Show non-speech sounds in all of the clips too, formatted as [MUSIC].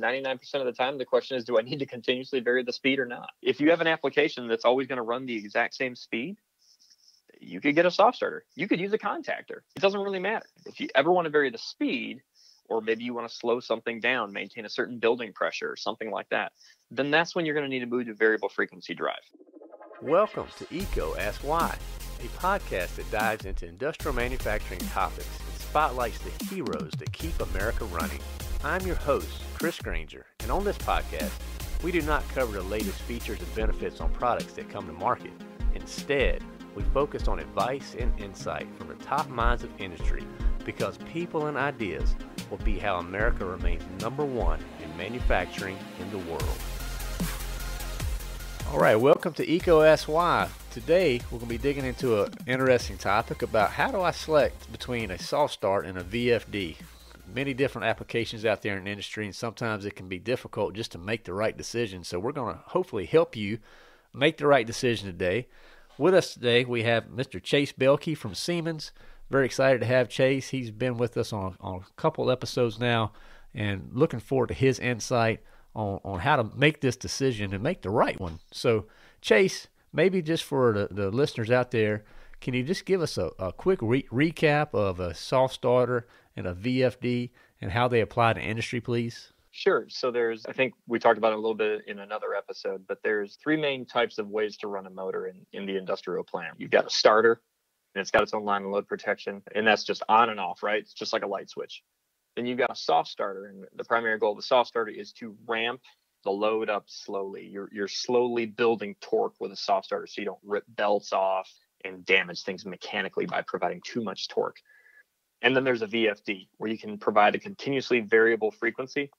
99% of the time, the question is, do I need to continuously vary the speed or not? If you have an application that's always going to run the exact same speed, you could get a soft starter. You could use a contactor. It doesn't really matter. If you ever want to vary the speed, or maybe you want to slow something down, maintain a certain building pressure or something like that, then that's when you're going to need to move to variable frequency drive. Welcome to EECO Ask Why, a podcast that dives into industrial manufacturing topics and spotlights the heroes that keep America running. I'm your host, Chris Grainger, and on this podcast, we do not cover the latest features and benefits on products that come to market. Instead, we focus on advice and insight from the top minds of industry because people and ideas will be how America remains number one in manufacturing in the world. All right, welcome to EECO Ask Today, we're going to be digging into an interesting topic about how do I select between a soft start and a VFD. Many different applications out there in the industry, and sometimes it can be difficult just to make the right decision. So, we're going to hopefully help you make the right decision today. With us today, we have Mr. Chase Boehlke from Siemens. Very excited to have Chase. He's been with us on, on a couple episodes now and looking forward to his insight on, on how to make this decision and make the right one. So, Chase, maybe just for the, the listeners out there, can you just give us a, a quick re- recap of a soft starter and a VFD and how they apply to industry, please? Sure. So there's, I think we talked about it a little bit in another episode, but there's three main types of ways to run a motor in, in the industrial plant. You've got a starter, and it's got its own line and load protection, and that's just on and off, right? It's just like a light switch. Then you've got a soft starter, and the primary goal of the soft starter is to ramp the load up slowly. You're you're slowly building torque with a soft starter, so you don't rip belts off and damage things mechanically by providing too much torque. And then there's a VFD where you can provide a continuously variable frequency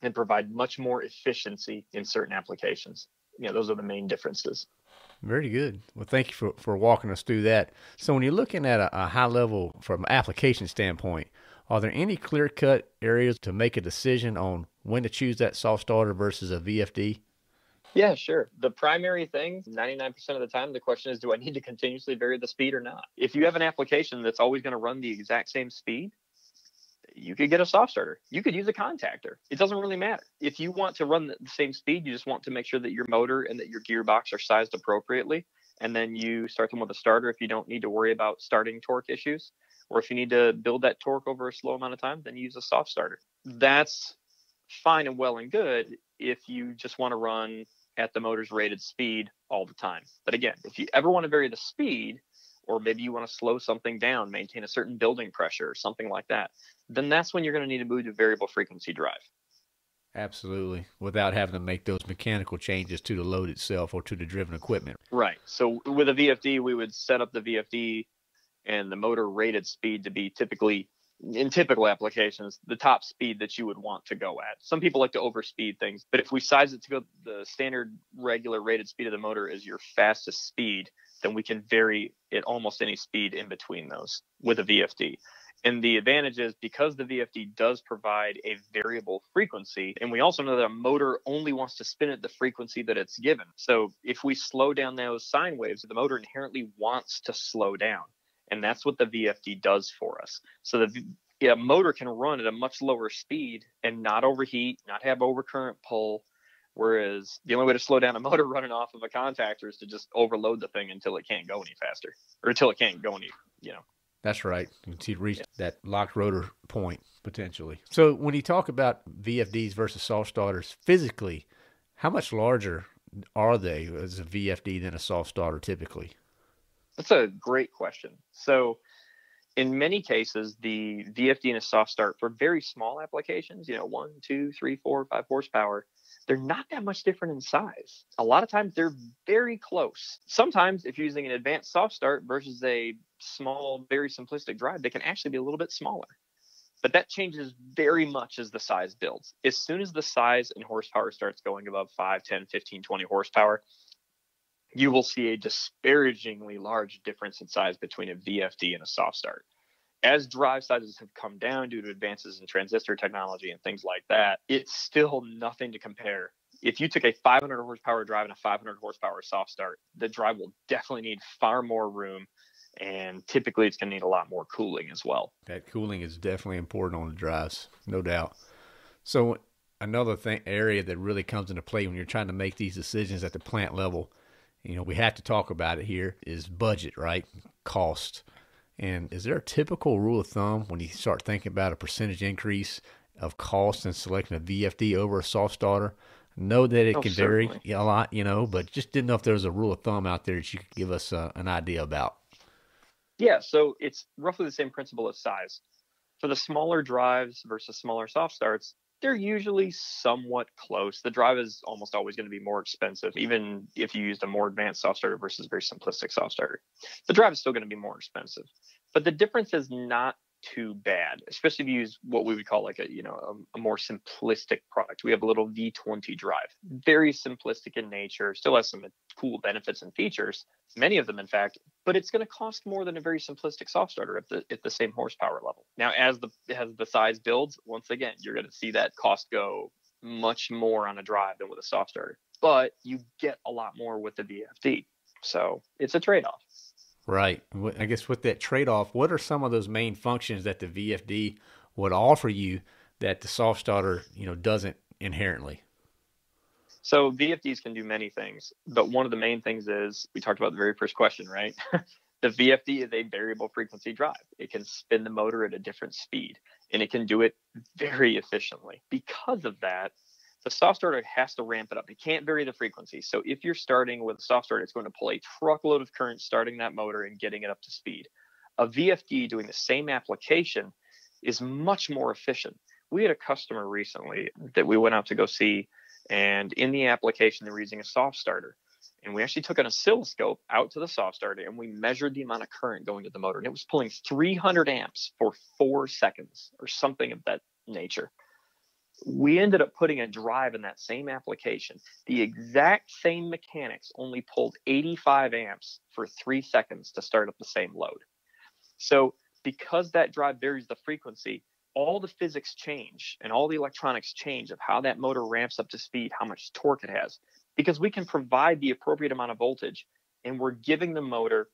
and provide much more efficiency in certain applications. You know, those are the main differences. Very good. Well, thank you for, for walking us through that. So, when you're looking at a, a high level from application standpoint, are there any clear cut areas to make a decision on when to choose that soft starter versus a VFD? Yeah, sure. The primary thing, 99% of the time, the question is do I need to continuously vary the speed or not? If you have an application that's always going to run the exact same speed, you could get a soft starter. You could use a contactor. It doesn't really matter. If you want to run the same speed, you just want to make sure that your motor and that your gearbox are sized appropriately. And then you start them with a starter if you don't need to worry about starting torque issues. Or if you need to build that torque over a slow amount of time, then use a soft starter. That's fine and well and good if you just want to run at the motor's rated speed all the time. But again, if you ever want to vary the speed, or maybe you want to slow something down, maintain a certain building pressure or something like that, then that's when you're going to need to move to variable frequency drive. Absolutely, without having to make those mechanical changes to the load itself or to the driven equipment. Right. So with a VFD, we would set up the VFD and the motor rated speed to be typically in typical applications the top speed that you would want to go at. Some people like to overspeed things, but if we size it to go the standard regular rated speed of the motor is your fastest speed, then we can vary at almost any speed in between those with a VFD. And the advantage is because the VFD does provide a variable frequency, and we also know that a motor only wants to spin at the frequency that it's given. So if we slow down those sine waves, the motor inherently wants to slow down. And that's what the VFD does for us. So the yeah, motor can run at a much lower speed and not overheat, not have overcurrent pull. Whereas the only way to slow down a [LAUGHS] motor running off of a contactor is to just overload the thing until it can't go any faster or until it can't go any, you know, that's right. To reach yeah. that locked rotor point potentially. So when you talk about VFDs versus soft starters, physically, how much larger are they as a VFD than a soft starter typically? That's a great question. So in many cases, the VFD and a soft start for very small applications, you know, one, two, three, four, five horsepower, they're not that much different in size. A lot of times they're very close. Sometimes if you're using an advanced soft start versus a small, very simplistic drive, they can actually be a little bit smaller. But that changes very much as the size builds. As soon as the size and horsepower starts going above 5, 10, 15, 20 horsepower, you will see a disparagingly large difference in size between a VFD and a soft start. As drive sizes have come down due to advances in transistor technology and things like that, it's still nothing to compare. If you took a 500 horsepower drive and a 500 horsepower soft start, the drive will definitely need far more room and typically it's going to need a lot more cooling as well. That cooling is definitely important on the drives, no doubt. So another thing area that really comes into play when you're trying to make these decisions at the plant level. You know, we have to talk about it here is budget, right? Cost. And is there a typical rule of thumb when you start thinking about a percentage increase of cost in selecting a VFD over a soft starter? Know that it oh, can vary a lot, you know, but just didn't know if there was a rule of thumb out there that you could give us uh, an idea about. Yeah, so it's roughly the same principle as size. For the smaller drives versus smaller soft starts, they're usually somewhat close. The drive is almost always going to be more expensive, even if you used a more advanced soft starter versus a very simplistic soft starter. The drive is still going to be more expensive. But the difference is not too bad, especially if you use what we would call like a you know a, a, more simplistic product. We have a little V20 drive, very simplistic in nature, still has some cool benefits and features, many of them in fact, but it's going to cost more than a very simplistic soft starter at the at the same horsepower level. Now, as the as the size builds, once again, you're going to see that cost go much more on a drive than with a soft starter, but you get a lot more with the VFD. So it's a trade off. Right. I guess with that trade off, what are some of those main functions that the VFD would offer you that the soft starter, you know, doesn't inherently? So VFDs can do many things, but one of the main things is we talked about the very first question, right? [LAUGHS] the VFD is a variable frequency drive. It can spin the motor at a different speed and it can do it very efficiently. Because of that, the soft starter has to ramp it up. It can't vary the frequency. So if you're starting with a soft starter, it's going to pull a truckload of current starting that motor and getting it up to speed. A VFD doing the same application is much more efficient. We had a customer recently that we went out to go see, and in the application, they were using a soft starter. And we actually took an oscilloscope out to the soft starter and we measured the amount of current going to the motor. And it was pulling 300 amps for four seconds or something of that nature we ended up putting a drive in that same application. The exact same mechanics only pulled 85 amps for three seconds to start up the same load. So, because that drive varies the frequency, all the physics change and all the electronics change of how that motor ramps up to speed, how much torque it has, because we can provide the appropriate amount of voltage and we're giving the motor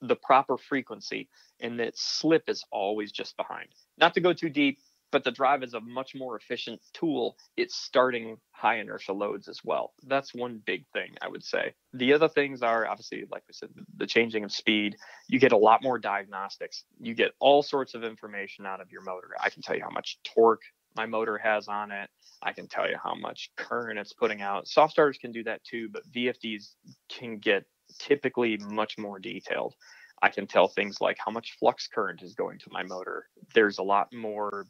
the proper frequency and that slip is always just behind. Not to go too deep, but the drive is a much more efficient tool. It's starting high inertia loads as well. That's one big thing I would say. The other things are obviously, like we said, the changing of speed. You get a lot more diagnostics. You get all sorts of information out of your motor. I can tell you how much torque my motor has on it. I can tell you how much current it's putting out. Soft starters can do that too, but VFDs can get typically much more detailed. I can tell things like how much flux current is going to my motor. There's a lot more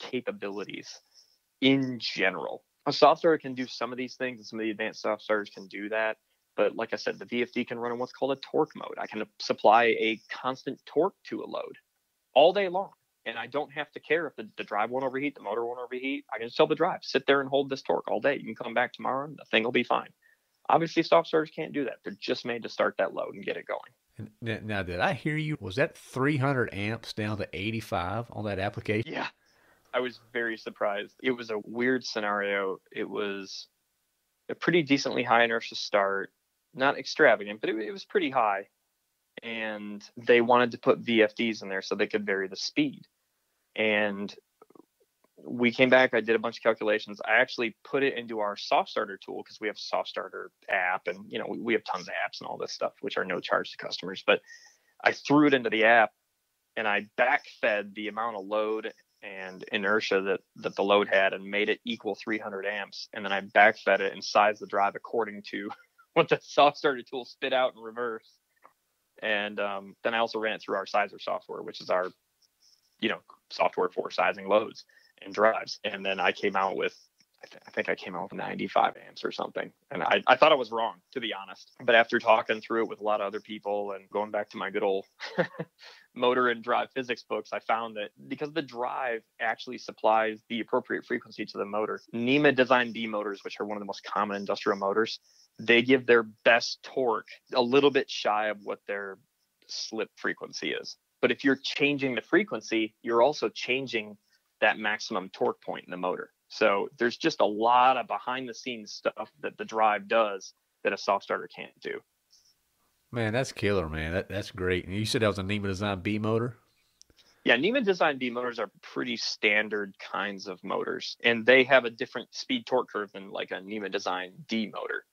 capabilities in general. A soft starter can do some of these things, and some of the advanced soft starters can do that. But like I said, the VFD can run in what's called a torque mode. I can supply a constant torque to a load all day long. And I don't have to care if the, the drive won't overheat, the motor won't overheat. I can just tell the drive, sit there and hold this torque all day. You can come back tomorrow and the thing will be fine. Obviously, soft starters can't do that. They're just made to start that load and get it going. Now, did I hear you? Was that 300 amps down to 85 on that application? Yeah, I was very surprised. It was a weird scenario. It was a pretty decently high inertia start, not extravagant, but it, it was pretty high. And they wanted to put VFDs in there so they could vary the speed. And we came back. I did a bunch of calculations. I actually put it into our soft starter tool because we have soft starter app, and you know we, we have tons of apps and all this stuff, which are no charge to customers. But I threw it into the app, and I backfed the amount of load and inertia that, that the load had and made it equal 300 amps. And then I backfed it and sized the drive according to [LAUGHS] what the soft starter tool spit out in reverse. And um, then I also ran it through our sizer software, which is our, you know, software for sizing loads and drives. And then I came out with I, th- I, think I came out with 95 amps or something. And I, I thought I was wrong, to be honest. But after talking through it with a lot of other people and going back to my good old [LAUGHS] motor and drive physics books, I found that because the drive actually supplies the appropriate frequency to the motor, NEMA Design B motors, which are one of the most common industrial motors, they give their best torque a little bit shy of what their slip frequency is. But if you're changing the frequency, you're also changing that maximum torque point in the motor. So there's just a lot of behind the scenes stuff that the drive does that a soft starter can't do. Man, that's killer, man. That, that's great. And you said that was a NEMA Design B motor? Yeah, NEMA Design B motors are pretty standard kinds of motors, and they have a different speed torque curve than like a NEMA Design D motor.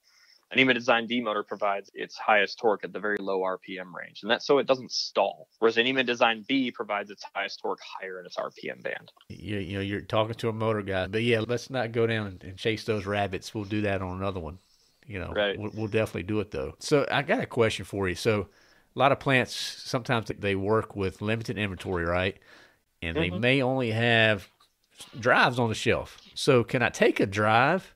A NEMA Design D motor provides its highest torque at the very low RPM range, and that's so it doesn't stall. Whereas a NEMA Design B provides its highest torque higher in its RPM band. You, you know, you're talking to a motor guy, but yeah, let's not go down and, and chase those rabbits. We'll do that on another one. You know, right. we'll, we'll definitely do it though. So I got a question for you. So a lot of plants sometimes they work with limited inventory, right? And mm-hmm. they may only have drives on the shelf. So can I take a drive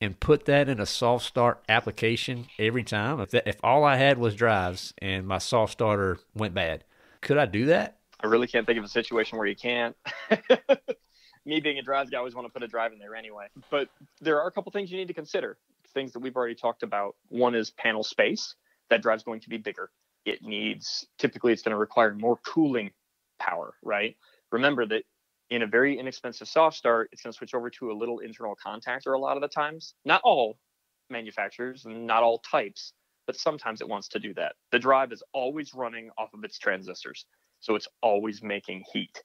and put that in a soft start application every time? If that, if all I had was drives and my soft starter went bad, could I do that? I really can't think of a situation where you can't. [LAUGHS] Me being a drives guy, I always want to put a drive in there anyway. But there are a couple things you need to consider things that we've already talked about. One is panel space. That drive's going to be bigger. It needs, typically, it's going to require more cooling power, right? Remember that in a very inexpensive soft start, it's going to switch over to a little internal contactor a lot of the times. Not all manufacturers and not all types, but sometimes it wants to do that. The drive is always running off of its transistors, so it's always making heat.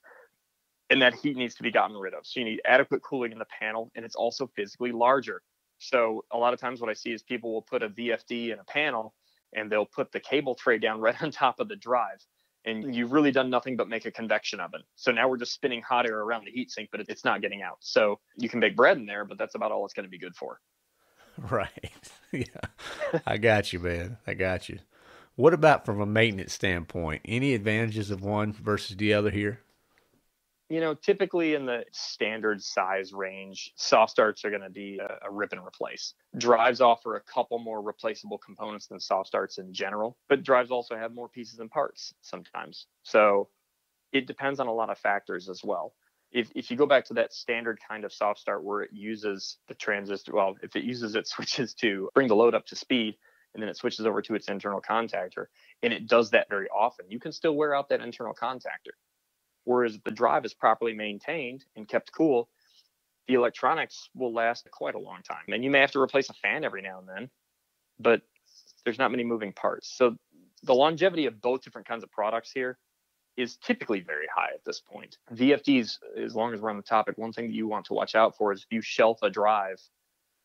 And that heat needs to be gotten rid of. So you need adequate cooling in the panel, and it's also physically larger. So a lot of times what I see is people will put a VFD in a panel and they'll put the cable tray down [LAUGHS] right on top of the drive. And you've really done nothing but make a convection oven. So now we're just spinning hot air around the heatsink, but it's not getting out. So you can bake bread in there, but that's about all it's going to be good for. [LAUGHS] Right. [LAUGHS] yeah. I got you, man. I got you. What about from a maintenance standpoint? Any advantages of one versus the other here? You know, typically in the standard size range, soft starts are going to be a, a, rip and replace. Drives offer a couple more replaceable components than soft starts in general, but drives also have more pieces and parts sometimes. So it depends on a lot of factors as well. If, if you go back to that standard kind of soft start where it uses the transistor, well, if it uses it [LAUGHS] switches to bring the load up to speed, and then it switches over to its internal contactor, and it does that very often, you can still wear out that internal contactor Whereas the drive is properly maintained and kept cool, the electronics will last quite a long time. And you may have to replace a fan every now and then, but there's not many moving parts. So the longevity of both different kinds of products here is typically very high at this point. VFDs, as long as we're on the topic, one thing that you want to watch out for is if you shelf a drive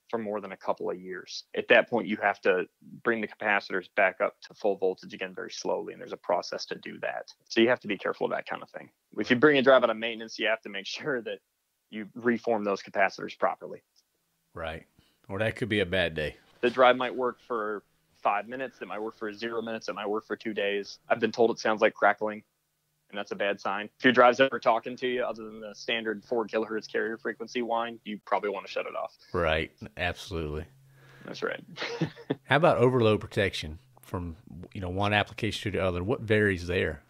for more than a couple of years. At that point, you have to bring the capacitors back up to full voltage again very slowly, and there's a process to do that. So you have to be careful of that kind of thing. If you bring a drive out of maintenance, you have to make [LAUGHS] sure that you reform those capacitors properly. Right. Or that could be a bad day. The drive might work for five minutes, it might work for zero minutes, it might work for two days. I've been told it sounds like crackling and that's a bad sign. If your drive's ever talking to you, other than the standard four kilohertz carrier frequency whine, you probably want to shut it off. Right. Absolutely. That's right. [LAUGHS] How about overload protection from you know one application to the other? What varies there?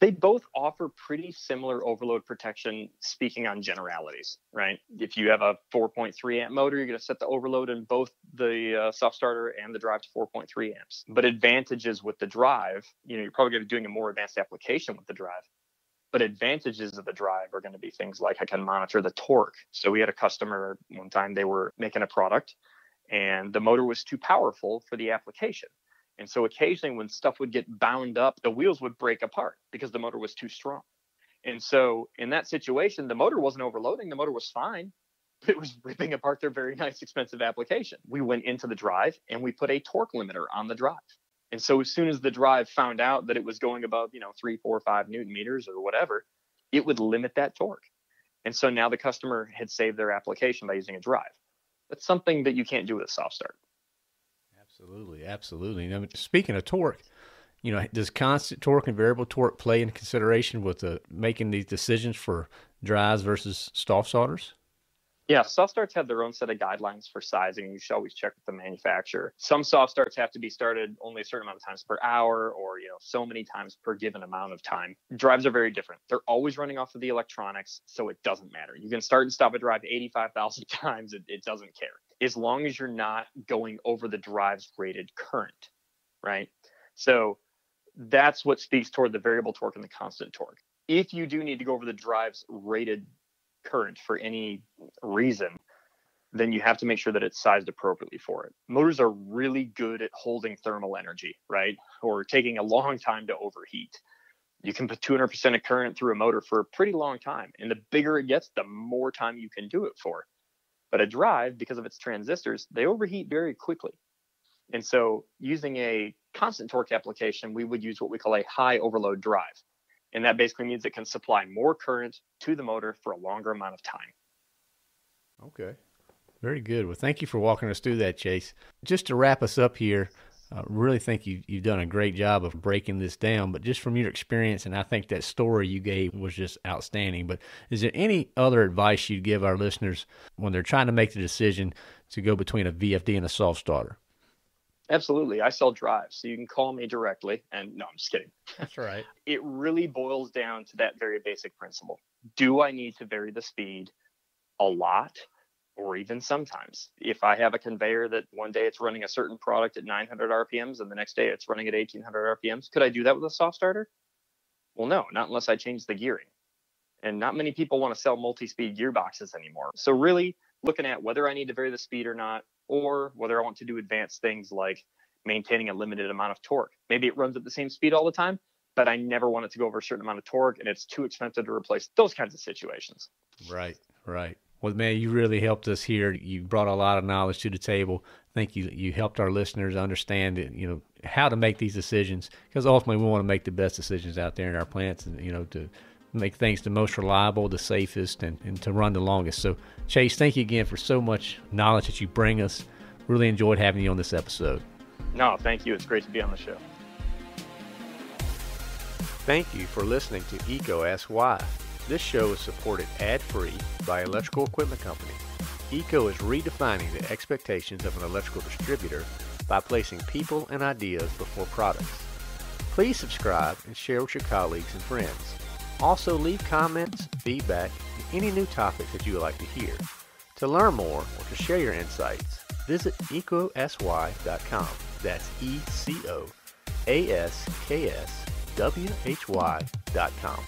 They both offer pretty similar overload protection speaking on generalities right? If you have a 4.3 amp motor you're going to set the overload in both the uh, soft starter and the drive to 4.3 amps. But advantages with the drive you know you're probably going to be doing a more advanced application with the drive but advantages of the drive are going to be things like i can monitor the torque. So we had a customer one time they were making a product and the motor was too powerful for the application and so occasionally when stuff would get bound up, the wheels would break apart because the motor was too strong. And so in that situation, the motor wasn't overloading, the motor was fine. But it was ripping apart their very nice, expensive application. We went into the drive and we put a torque limiter on the drive. And so as soon as the drive found out that it was going above, you know, three, four, five newton meters or whatever, it would limit that torque. And so now the customer had saved their application by using a drive. That's something that you can't do with a soft start. Absolutely, absolutely. I mean, speaking of torque, you know, does constant torque and variable torque play in consideration with making these decisions for drives versus soft starters? Yeah, soft starts have their own set of guidelines for sizing. You should always check with the manufacturer. Some soft starts have to be started only a certain amount of times per hour or, you know, so many times per given amount of time. Drives are very different. They're always running off of the electronics, so it doesn't matter. You can start and stop a drive 85,000 [LAUGHS] times, it, it doesn't care as long as you're not going over the drive's rated current, right? So that's what speaks toward the variable torque and the constant torque. If you do need to go over the drive's rated current for any reason, then you have to make sure that it's sized appropriately for it. Motors are really good at holding thermal energy, right? Or taking a long time to overheat. you can put 200% of current through a motor for a pretty long time. And the bigger it gets, the more time you can do it for. But a drive, because of its transistors, they overheat very quickly. And so using a constant torque application, we would use what we call a high overload drive. And that basically means it can supply more current to the motor for a longer amount of time. Okay. Very good. Well, thank you for walking us through that, Chase. Just to wrap us up here, I really think you, you've done a great job of breaking this down. But just from your experience, and I think that story you gave was just outstanding. But is there any other advice you'd give our listeners when they're trying to make the decision to go between a VFD and a soft starter? Absolutely. I sell drives, so you can call me directly. And no, I'm just kidding. That's right. [LAUGHS] it really boils down to that very basic principle. Do I need to vary the speed a lot? Or even sometimes if I have a conveyor that one day it's running a certain product at 900 RPMs and the next day it's running at 1800 RPMs, could I do that with a soft starter? Well, no, not unless I change the gearing. And not many people want to sell multi-speed gearboxes anymore. So really looking at whether I need to vary the speed or not, or whether I want to do advanced things like maintaining a limited amount of torque. Maybe it runs at the same speed all the time, but I never want it to go over a certain amount of torque and it's too expensive to replace those kinds of situations. Right, right. Well, man, you really helped us here. You brought a lot of knowledge to the table. I think you you helped our listeners understand, you know, how to make these decisions because ultimately we want to make the best decisions out there in our plants, and you know, to make things the most reliable, the safest, and, and to run the longest. So, Chase, thank you again for so much knowledge that you bring us. Really enjoyed having you on this episode. No, thank you. It's great to be on the show. Thank you for listening to EECO Ask Why. This show is supported ad-free by Electrical Equipment Company. EECO is redefining the expectations of an electrical distributor by placing people and ideas before products. Please subscribe and share with your colleagues and friends. Also leave comments, feedback, and any new topics that you would like to hear. To learn more or to share your insights, visit ecosy.com. That's E-C-O-A-S-K-S-W-H-Y.com.